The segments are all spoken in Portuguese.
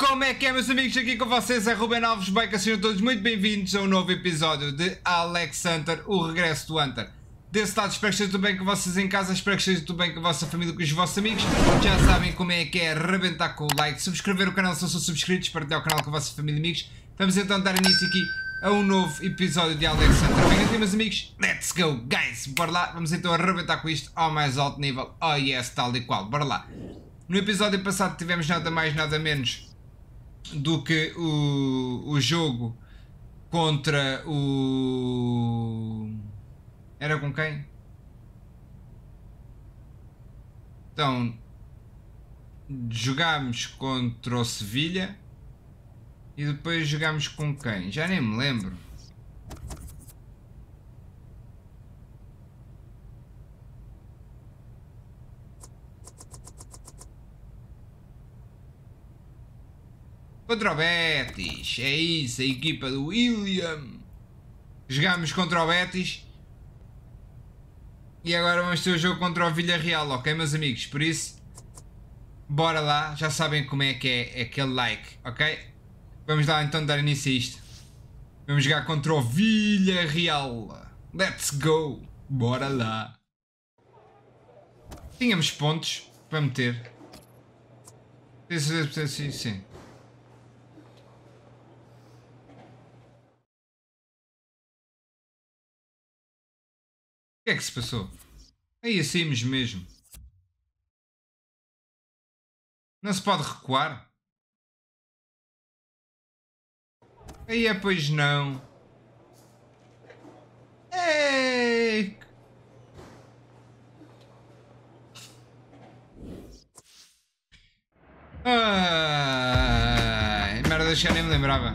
Como é que é, meus amigos? Aqui com vocês é Ruben Alves Beca. Sejam todos muito bem-vindos a um novo episódio de Alex Hunter, o regresso do Hunter. Desse lado, espero que esteja tudo bem com vocês em casa, espero que esteja tudo bem com a vossa família, com os vossos amigos. Já sabem como é que é arrebentar com o like, subscrever o canal se não são subscritos, partilhar o canal com a vossa família e amigos. Vamos então dar início aqui a um novo episódio de Alex Hunter. Bem, então, meus amigos, let's go, guys! Bora lá, vamos então arrebentar com isto ao mais alto nível. Oh yes, tal e qual, bora lá. No episódio passado tivemos nada mais, nada menos do que o, o jogo contra o. Era com quem? Então, jogámos contra o Sevilha e depois jogámos com quem? Já nem me lembro. Contra o Betis, é isso, a equipa do William. Jogámos contra o Betis. E agora vamos ter o jogo contra o Villarreal, ok meus amigos? Por isso, bora lá, já sabem como é que é, é aquele like, ok? Vamos lá então dar início a isto. Vamos jogar contra o Villarreal. Let's go! Bora lá! Tínhamos pontos para meter. Sim, sim. Que é que se passou? Aí saímos mesmo. Não se pode recuar? Aí é pois não. Ei! Ai, merda, já nem me lembrava.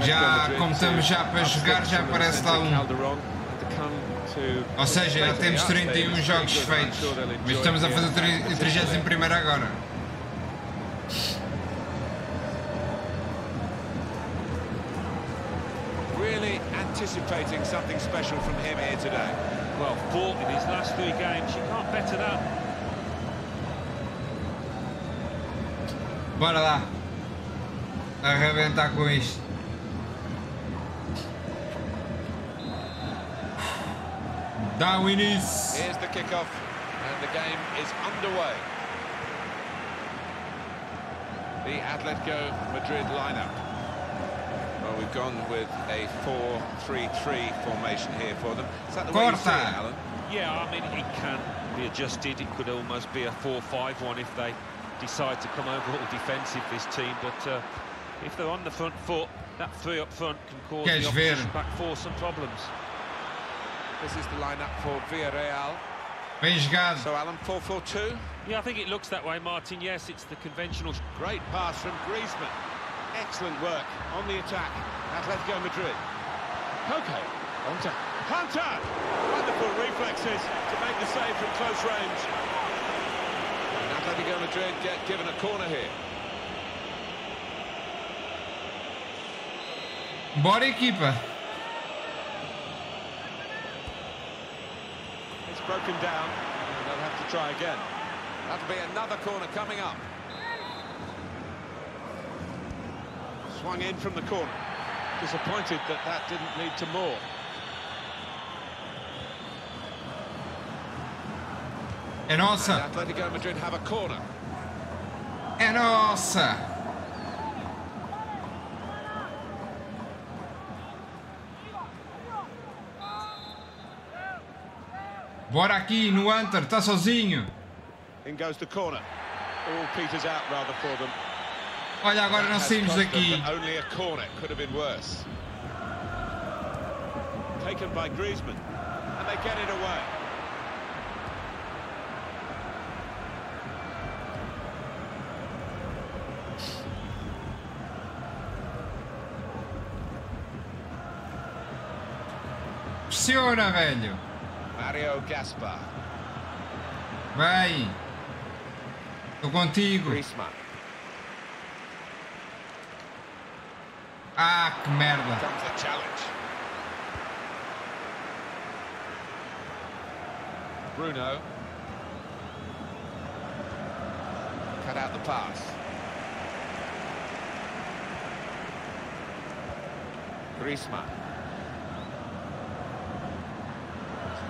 Já, como estamos já para jogar, já aparece lá um. Ou seja, já temos 31 jogos feitos, mas estamos a fazer o 31 agora. Really anticipating something special from him here today. Well, four in his last three games, you can't better that. Bora lá. Arrebentar com isto. Dá o. Here's the kickoff, and the game is underway. The Atletico Madrid lineup. Well, we've gone with a 4-3-3 formation here for them. Is that the way you see it, Alan? Yeah, I mean, it can be adjusted. It could almost be a 4-5-1 if they decide to come over all defensive, this team. But uh, if they're on the front foot, that three up front can cause Queres the opposition ver? back four some problems. This is the lineup for Villarreal. Bem jogado. So, Alan, 4-4-2. Yeah, I think it looks that way, Martin. Yes, it's the conventional Great pass from Griezmann. Excellent work on the attack. Atletico Madrid. Koke. Hunter. Hunter! Wonderful reflexes to make the save from close range. And Atletico Madrid get given a corner here. Bora equipa. Broken down. And they'll have to try again. That'll be another corner coming up. Swung in from the corner. Disappointed that that didn't lead to more. É nossa. Atletico Madrid have a corner. É nossa. Bora aqui no Hunter, está sozinho. Olha, agora nós saímos daqui. Taken by Griezmann, and they get it away. Pressiona, velho. Mario Gaspar. Vai. Estou contigo. Griezmann. Ah, que merda. Bruno. Cut out the pass. Griezmann.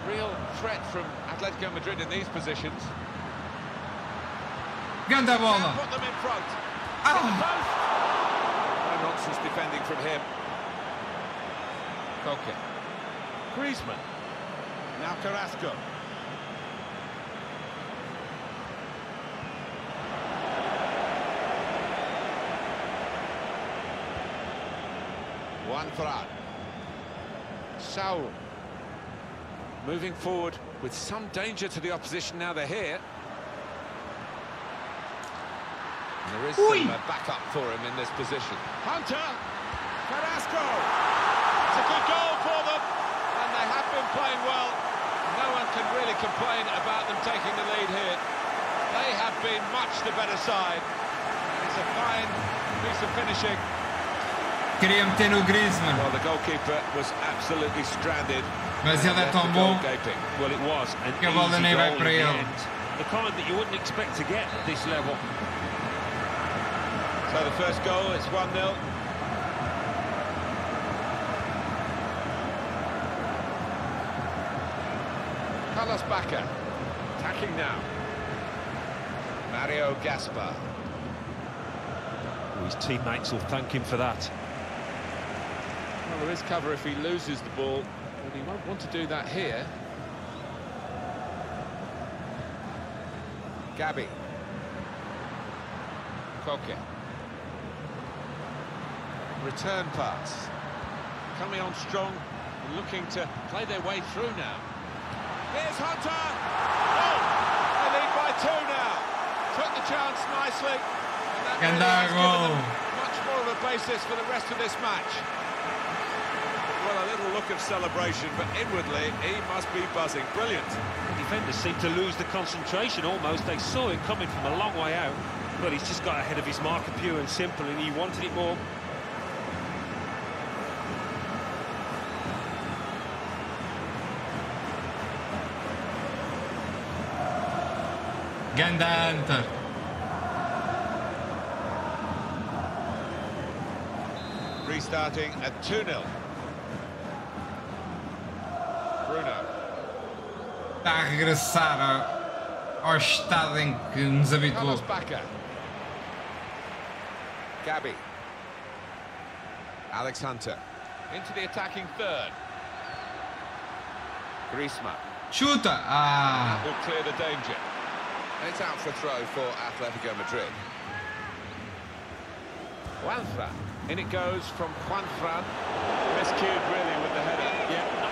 Real threat from Atletico Madrid in these positions. Ganda Can bola. put them in front. Hit. No nonsense defending from him. Koke. Griezmann. Now Carrasco. Juan Fran. Saul. Moving forward with some danger to the opposition now they're here. And there is Ui. some uh, backup for him in this position. Hunter! Carrasco! It's a good goal for them, and they have been playing well. No one can really complain about them taking the lead here. They have been much the better side. It's a fine piece of finishing. Queria Griezmann. Well, the goalkeeper was absolutely stranded. Mas ele é Left tão the bom. goal. Well, it was an Que a bola easy nem vai para the ele. end. The kind that you wouldn't expect to get at this level. So the first goal, it's 1-0. Carlos Bacca, attacking now. Mario Gaspar. His teammates will thank him for that. Well, there is cover if he loses the ball, but he won't want to do that here. Gabby. Koke. Return pass. Coming on strong, looking to play their way through now. Here's Hunter! Oh! They lead by two now. Took the chance nicely. And that really oh. them much more of a basis for the rest of this match. Well, a little look of celebration, but inwardly he must be buzzing. Brilliant. The defenders seem to lose the concentration almost. They saw it coming from a long way out. But he's just got ahead of his marker, pure and simple, and he wanted it more. Ganda Hunter. Restarting at 2-0. Bruno. Está a regressar ao, ao estado em que nos habituou. Carlos Bacca. Gabby. Alex Hunter. Into the attacking third. Griezmann. Chuta! Ah! will clear the danger. And it's out for a throw for Atletico Madrid. Juanfran. In it goes from Juanfran. Miscued really with the header. Yeah,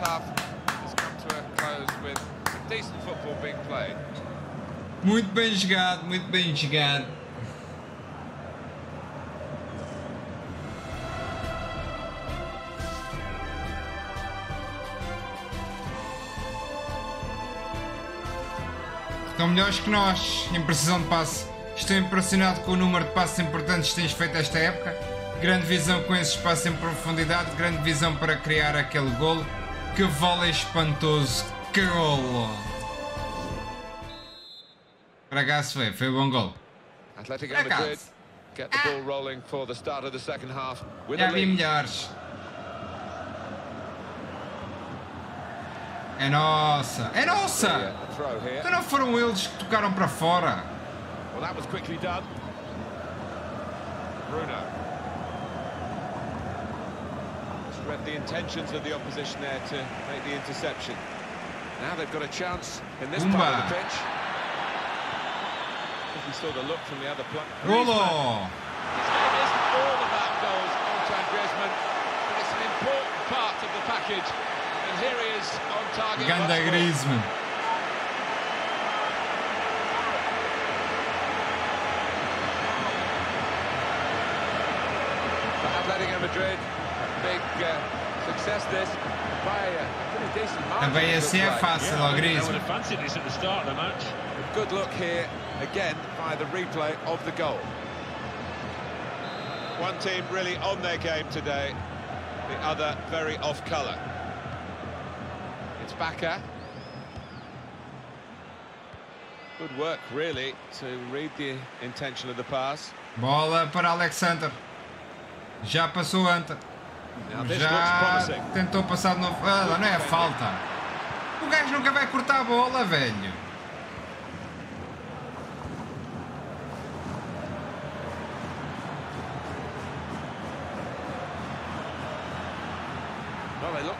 half has come to a close with some decent football being played. Muito bem jogado, muito bem jogado. Estão melhores que nós em precisão de passe. Estou impressionado com o número de passes importantes que tens feito esta época. Grande visão com esse espaço em profundidade, grande visão para criar aquele golo. Que vôlei espantoso. Que golo. Por acaso foi, foi bom gol. Atletico Por Madrid acaso. get the ball rolling for the start of the second half with Já vi lead. melhores. É nossa! É nossa! A throw here. Então não foram eles que tocaram para fora? Well, that was quickly done. Bruno. Just read the intentions of the opposition there to make the interception. Now they've got a chance in this part of the pitch. I think saw the look from the other player. Golo! His game isn't all about goals, Antoine Griezmann, but it's an important part of the package. And here he is. Ganda once more. Griezmann. For Atletico Madrid, big uh, success this by a pretty decent margin. Também it assim looked fácil ao I would Griezmann. have fancied this at the start of the match. Good look here again by the replay of the goal. One team really on their game today, the other very off colour. Good work, really, to read the intention of the pass. Bola para Alexander. Já passou Anta. Looks Já tentou passar de novo. Ah, não é falta. O gajo nunca vai cortar a bola, velho.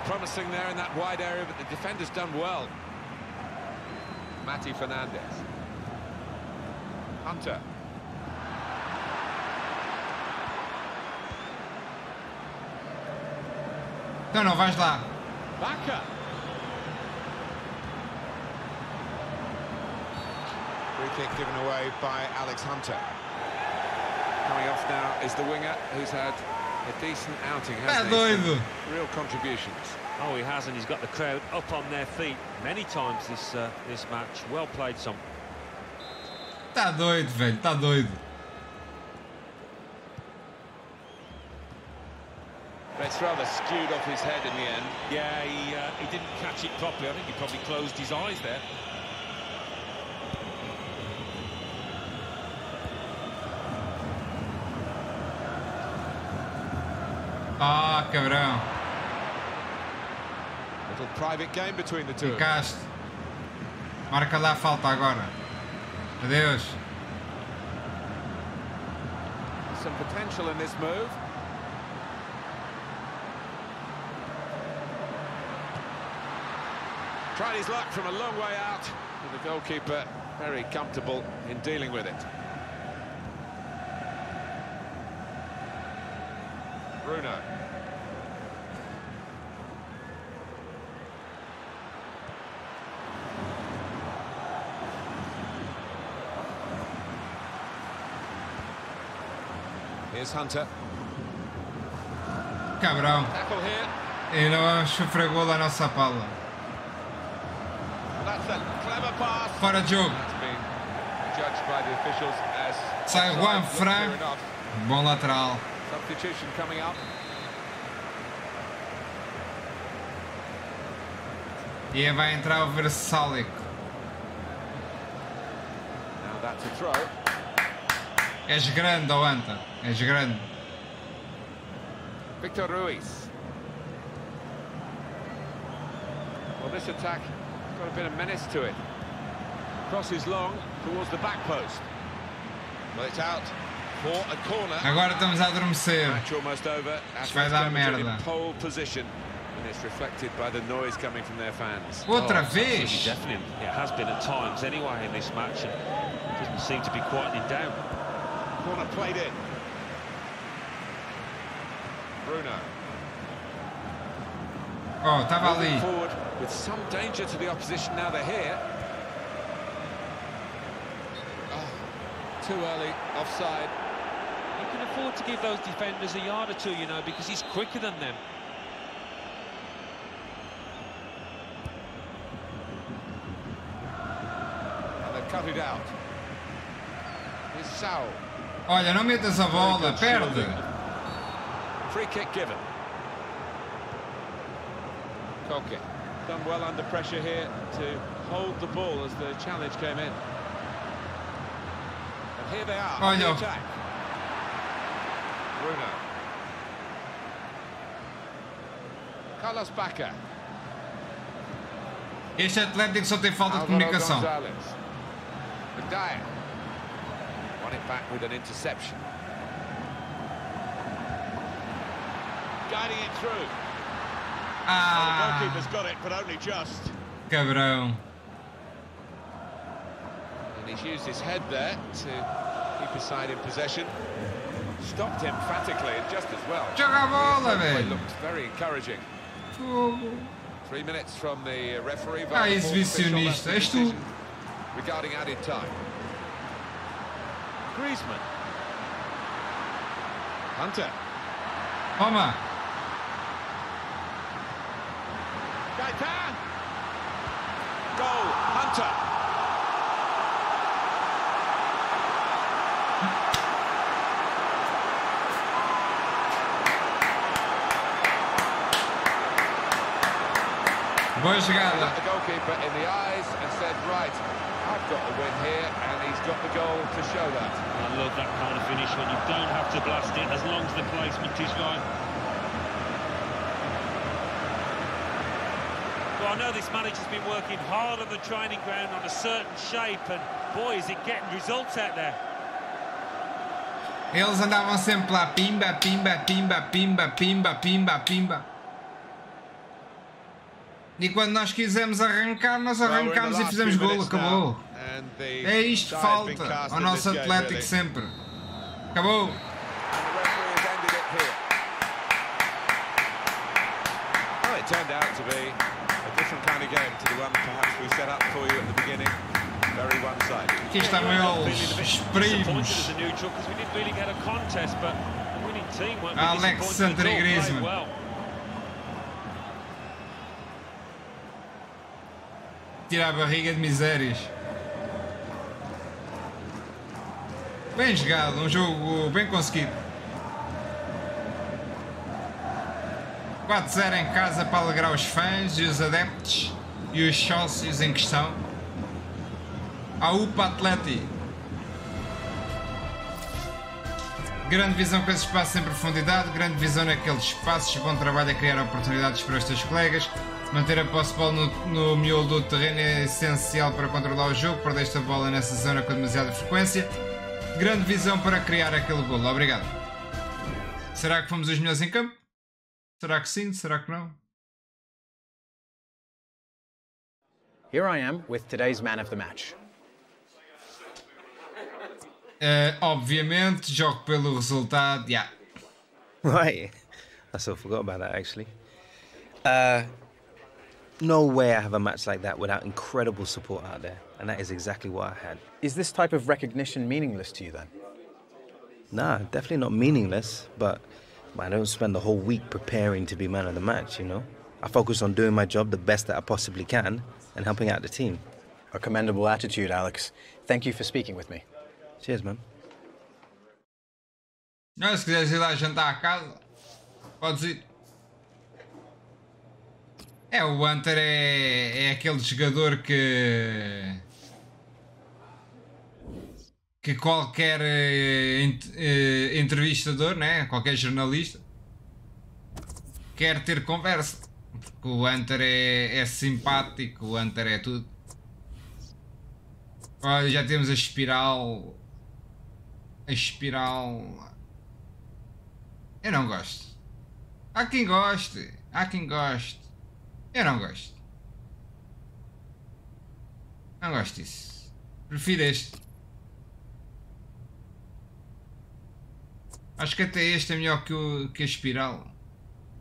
Promising there in that wide area, but the defender's done well. Matty Fernandez. Hunter. Então não vais lá. Baka. Free kick given away by Alex Hunter. Coming off now is the winger who's had a decent outing, hasn't he? doido. Real contributions. Oh, he has, and he's got the crowd up on their feet many times this uh, this match. Well played, son. Tá doido, velho. Tá doido. But it's rather skewed off his head in the end. Yeah, he uh, he didn't catch it properly. I think he probably closed his eyes there. Ah, cabrão. Little private game between the two. Ficaste. Marca lá a falta agora. Adeus. Some potential in this move. Tried his luck from a long way out, and the goalkeeper very comfortable in dealing with it. Bruno. Here's Hunter. Cabrão. E vamos sofrer gol à nossa pala. Fora de jogo. That's been judged by the officials as Sai. Juan Fran. Bom lateral. Substitution coming up. E vai entrar o Versálico. Now that's a throw. És grande, Anta. És grande. Victor Ruiz. Well, this attack got a bit of menace to it. Crosses long towards the back post. Well, it's out for a corner. Agora estamos a adormecer. Isto vai dar merda. Outra Oh, vez. Oh, estava ali. forward with some danger to the opposition now they're here. Too early, offside. You can afford to give those defenders a yard or two, you know, because he's quicker than them. And they've cut it out. Here's Sao. Olha, não metas a bola, perde. Free kick given. Koke. Done well under pressure here to hold the ball as the challenge came in. Here they are attack. Bruno. Carlos Bacca. Este Atlético só tem falta de comunicação. Dyer. Won it back with an interception. Guiding it through. Well, the Ah, goalkeeper's got it, but only just. cabrão. And he's used his head there to keep his side in possession. Stopped emphatically and just as well. Joga a bola, The play velho. looked very encouraging. Three minutes from the referee. Ah, VAR fourth official exibicionista, és tu. Regarding added time. Griezmann. Hunter. Toma. Gaetan. Goal. Hunter. Boa jogada. Looked the goalkeeper in the eyes and said, right, I've got the win here, and he's got the goal to show that. I love that kind of finish when you don't have to blast it as long as the placement is right. Well, I know this manager's been working hard on the training ground on a certain shape, and boy, is it getting results out there. Eles andavam sempre lá, pimba, pimba, pimba, pimba, pimba, pimba, pimba. E quando nós quisemos arrancar, nós arrancámos e fizemos minutes acabou. É isto que falta ao nosso Atlético sempre. Acabou. It turned out to be a different kind of game to the one perhaps we set up for you at the beginning. Very one-sided. Aqui está meus primos. as a neutral because we didn't really get a contest, but the winning team won't be Alex disappointed at Santer e all, playing Griezmann. well. Tira a barriga de misérias. Bem jogado, um jogo bem conseguido. 4-0 em casa para alegrar os fãs e os adeptos e os sócios em questão. A UPA Atleti. Grande visão com esse espaço em profundidade, grande visão naqueles espaços, bom trabalho a criar oportunidades para os teus colegas. Manter a posse de bola no, no miolo do terreno é essencial para controlar o jogo. Perdeste a bola nessa zona com demasiada frequência. Grande visão para criar aquele golo. Obrigado. Será que fomos os melhores em campo? Será que sim? Será que não? Here I am with today's man of the match. Eh, obviamente, jogo pelo resultado. Yeah. Right. I sort of forgot about that actually. Uh, no way I have a match like that without incredible support out there, and that is exactly what I had. Is this type of recognition meaningless to you then? Nah, definitely not meaningless, but I don't spend the whole week preparing to be man of the match, you know? I focus on doing my job the best that I possibly can and helping out the team. A commendable attitude, Alex. Thank you for speaking with me. Cheers, man. Não, se quiseres ir lá jantar à casa, podes ir. É, o Hunter é, é aquele jogador que. que qualquer eh, eh, entrevistador, né? qualquer jornalista, quer ter conversa. Porque o Hunter é, é simpático, o Hunter é tudo. Olha, já temos a espiral. A espiral. Eu não gosto. Há quem goste. Há quem goste. Eu não gosto. Não gosto disso. Prefiro este. Acho que até este é melhor que, o, que a espiral.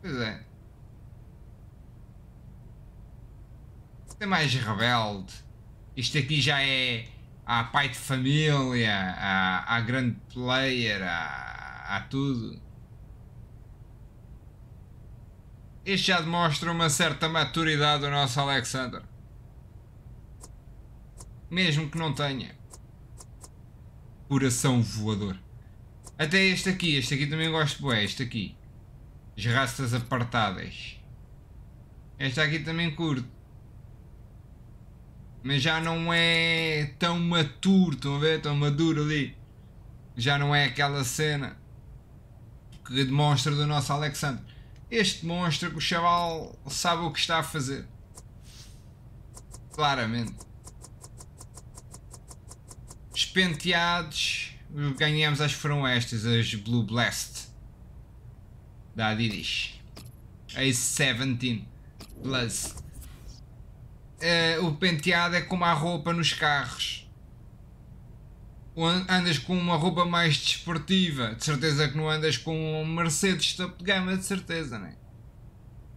Pois é. Este é mais rebelde. Isto aqui já é. Há pai de família, há grande player, há tudo. Este já demonstra uma certa maturidade do nosso Alexander. Mesmo que não tenha. Coração voador. Até este aqui, este aqui também gosto bué, este aqui. As raças apartadas. Esta aqui também curto. Mas já não é tão maturo, estão a ver? Tão maduro ali. Já não é aquela cena que demonstra do nosso Alexandre. Este demonstra que o chaval sabe o que está a fazer. Claramente. Os penteados ganhamos acho que foram estas, as Blue Blast da Adidas. Ace 17 Plus. Uh, o penteado é como a roupa nos carros. Andas com uma roupa mais desportiva, de certeza que não andas com um Mercedes top de gama, de certeza, não é?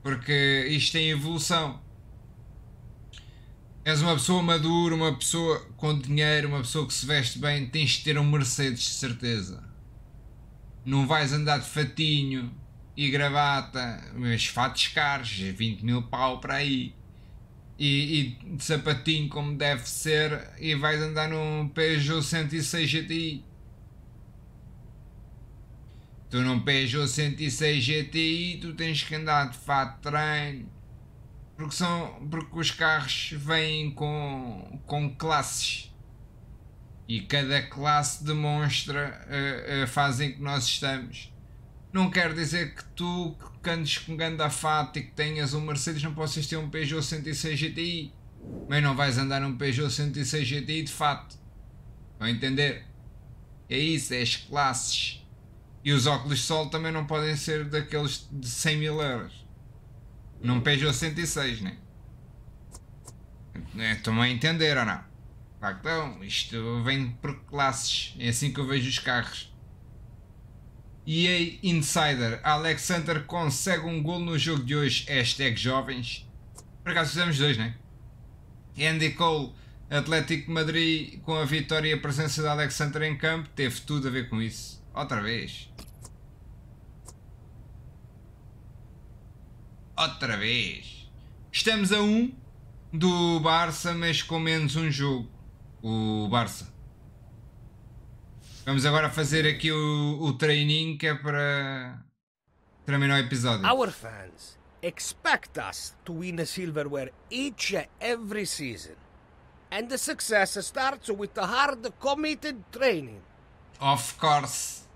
Porque isto tem evolução. És uma pessoa madura, uma pessoa com dinheiro, uma pessoa que se veste bem, tens de ter um Mercedes, de certeza. Não vais andar de fatinho e gravata, mas fatos caros, 20 mil pau para aí. E, e, de sapatinho como deve ser e vais andar num Peugeot 106 GTI. Tu num Peugeot 106 GTI tu tens que andar de fato de treino porque, são, porque os carros vêm com, com classes e cada classe demonstra a, a fase em que nós estamos. Não quer dizer que tu que andes com ganda fato e que tenhas um Mercedes não possas ter um Peugeot 106 GTI. Mas não vais andar num Peugeot 106 GTI de fato. Vão entender? É isso, é as classes. E os óculos de sol também não podem ser daqueles de 100 mil euros. Num Peugeot 106, né? Estão a entender ou não? Então, isto vem por classes. É assim que eu vejo os carros. EA Insider. Alexander consegue um gol no jogo de hoje. Hashtag jovens. Por acaso fizemos dois, né? Andy Cole, Atlético Madrid, com a vitória e a presença de Alexander em campo, teve tudo a ver com isso. Outra vez. Outra vez. Estamos a um do Barça, mas com menos um jogo. O Barça. Vamos agora fazer aqui o, o treininho que é para terminar o episódio. Our fans expect us to win a silverware each and every season. And the success starts with the hard, committed training. Of course.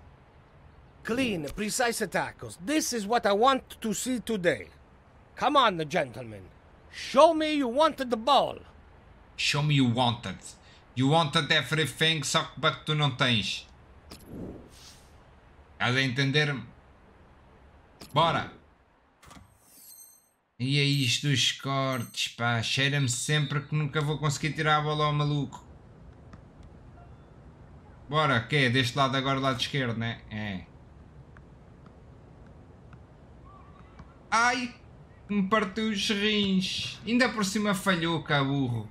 Clean, precise tackles. This is what I want to see today. Come on, gentlemen. Show me you wanted the ball. Show me you wanted. You wanted everything, só que tu não tens. Estás a entender-me? Bora! E é isto dos cortes, pá. Cheira-me sempre que nunca vou conseguir tirar a bola ao maluco. Bora, que é? Deste lado agora, lado esquerdo, né? É. Ai! me partiu os rins. Ainda por cima falhou, cá burro.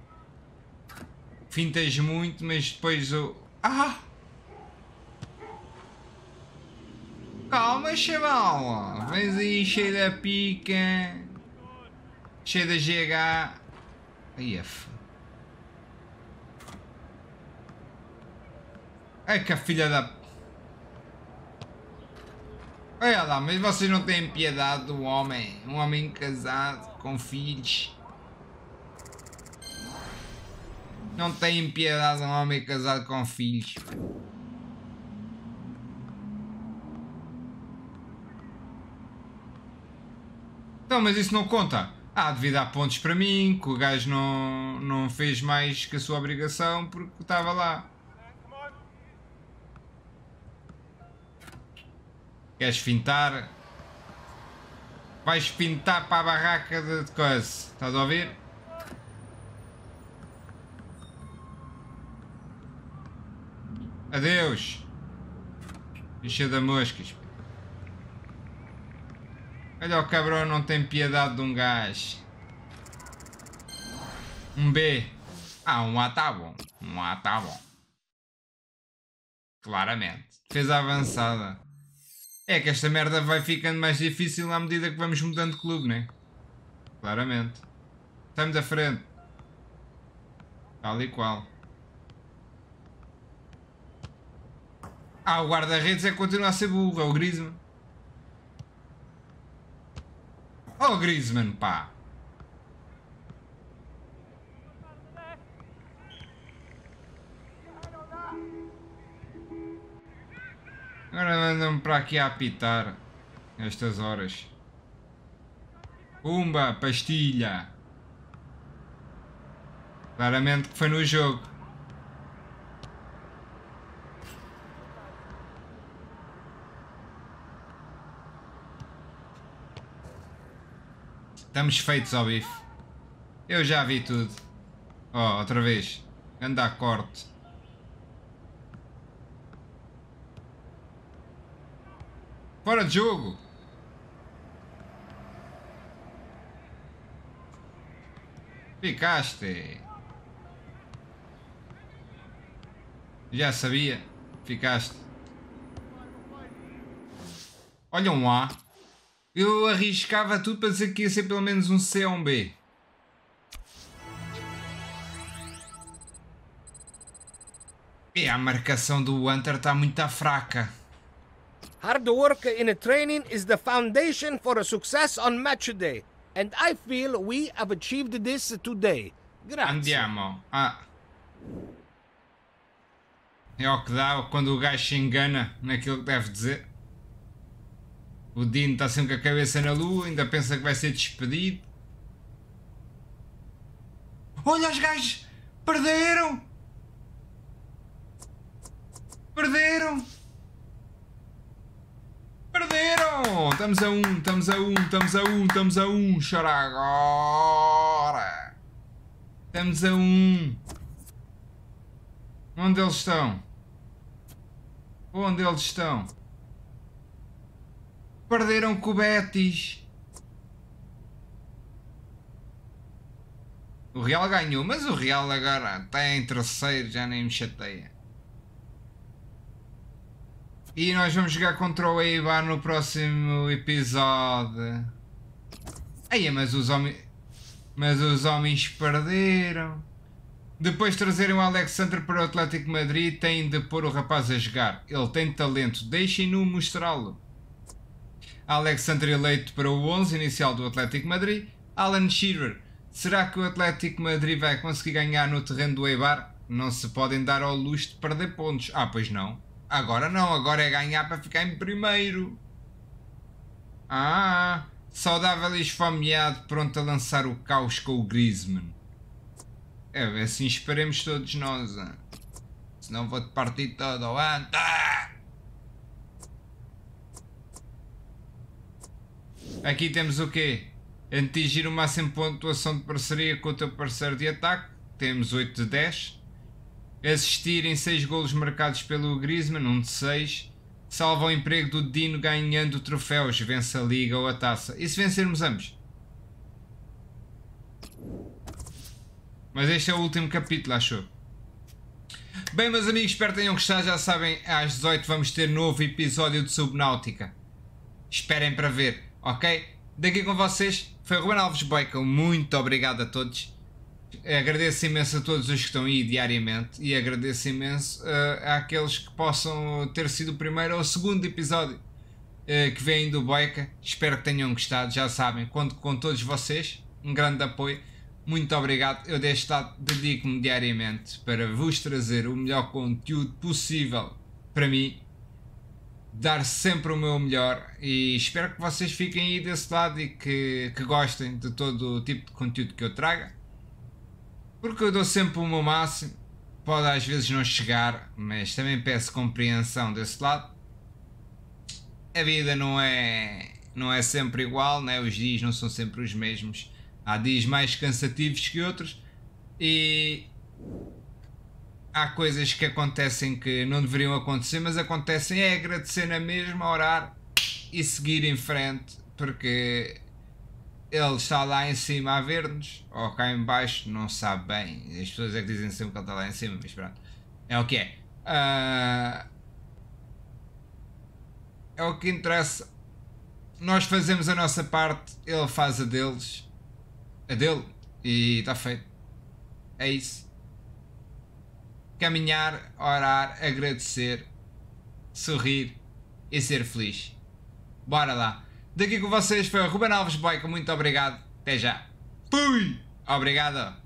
Fintas muito, mas depois o. Ah! Calma, chaval. Vens aí cheio da pica. Cheio da GH. Aí é É que a filha da Olha lá, mas vocês não têm piedade do homem. Um homem casado, com filhos. Não têm piedade de um homem casado com filhos. Então, mas isso não conta. Ah, devido a pontos para mim, que o gajo não, não fez mais que a sua obrigação porque estava lá. Queres fintar? Vais pintar para a barraca de coisa. Estás a ouvir? Adeus. Bicha da moscas. Olha o cabrão não tem piedade de um gajo. Um B. Ah, um A tá bom. Um A tá bom. Claramente. Defesa avançada. É que esta merda vai ficando mais difícil à medida que vamos mudando de clube, né? Claramente. Estamos à frente. Tal e qual. Ah, o guarda-redes é que continua a ser burro, é o Griezmann. Oh Griezmann, pá! Agora mandam-me para aqui a apitar estas horas. Pumba, pastilha! Claramente que foi no jogo. Estamos feitos ao bife. Eu já vi tudo. Oh, outra vez. Anda a corte. Fora de jogo. Ficaste. Já sabia. Ficaste. Olha um A. Eu arriscava tudo para dizer que ia ser pelo menos um C ou um B. E a marcação do Hunter está muito fraca. Hard work in a training is the foundation for a success on match day. And I feel we have achieved this today. Grazie. Andiamo. Ah. É o que dá quando o gajo se engana naquilo que deve dizer. O Dino está sempre com a cabeça na lua, ainda pensa que vai ser despedido. Olha os gajos! Perderam! Perderam! Perderam! Estamos a um, estamos a um, estamos a um, estamos a um. Chora agora! Estamos a um. Onde eles estão? Onde eles estão? Perderam com o Betis. O Real ganhou, mas o Real agora está em terceiro, já nem me chateia. E nós vamos jogar contra o Eibar no próximo episódio. Aí, mas os homens. Mas os homens perderam. Depois de trazerem o Alexandre para o Atlético Madrid, têm de pôr o rapaz a jogar. Ele tem talento, deixem-no mostrá-lo. Alexandre eleito para o 11 inicial do Atlético Madrid. Alan Shearer. Será que o Atlético Madrid vai conseguir ganhar no terreno do Eibar? Não se podem dar ao luxo de perder pontos. Ah, pois não. Agora não, agora é ganhar para ficar em primeiro. Ah, saudável e esfomeado, pronto a lançar o caos com o Griezmann. É, assim esperemos todos nós. Senão vou-te partir todo. Anta! Aqui temos o quê? Atingir o máximo de pontuação de parceria com o teu parceiro de ataque. Temos 8 de 10 assistir em 6 golos marcados pelo Griezmann, 1 um de 6. Salva o emprego do Dino ganhando troféus, vence a Liga ou a Taça. E se vencermos ambos? Mas este é o último capítulo, achou? Bem, meus amigos, espero que tenham gostado. Já sabem, às 18 vamos ter novo episódio de Subnáutica. Esperem para ver, ok? Daqui com vocês foi Ruben Alves Boica. Muito obrigado a todos. Agradeço imenso a todos os que estão aí diariamente e agradeço imenso uh, àqueles que possam ter sido o primeiro ou o segundo episódio uh, que vêm do Boica. Espero que tenham gostado. Já sabem, conto com todos vocês. Um grande apoio. Muito obrigado. Eu deste lado dedico-me diariamente para vos trazer o melhor conteúdo possível para mim. Dar sempre o meu melhor e espero que vocês fiquem aí desse lado e que, que gostem de todo o tipo de conteúdo que eu traga porque eu dou sempre o meu máximo. Pode às vezes não chegar, mas também peço compreensão desse lado. A vida não é, não é sempre igual, né? os dias não são sempre os mesmos. Há dias mais cansativos que outros e há coisas que acontecem que não deveriam acontecer, mas acontecem. É agradecer na mesma, orar e seguir em frente, porque ele está lá em cima a ver-nos, ou cá em baixo, não sabe bem. As pessoas é que dizem sempre que ele está lá em cima, mas pronto. É o que é. Uh, é o que interessa. Nós fazemos a nossa parte, ele faz a deles. A dele. E está feito. É isso. Caminhar, orar, agradecer, sorrir e ser feliz. Bora lá. Daqui com vocês foi o Ruben Alves Boica. Muito obrigado. Até já. Fui! Obrigado.